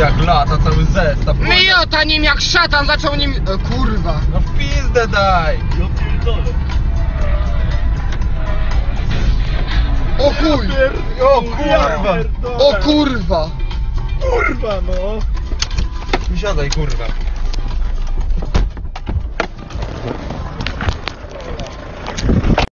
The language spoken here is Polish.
Jak lata cały zestaw. Myjota nim jak szatan zaczął nim... E, kurwa. No w pizdę daj! O chuj. O kurwa! O kurwa. Kurwa no. Siadaj kurwa.